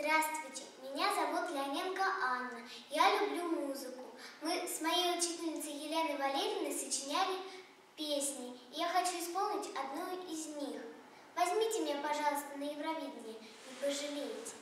Здравствуйте, меня зовут Леоненко Анна. Я люблю музыку. Мы с моей учительницей Еленой Валерьевной сочиняли песни, и я хочу исполнить одну из них. Возьмите меня, пожалуйста, на Евровидение, не пожалеете.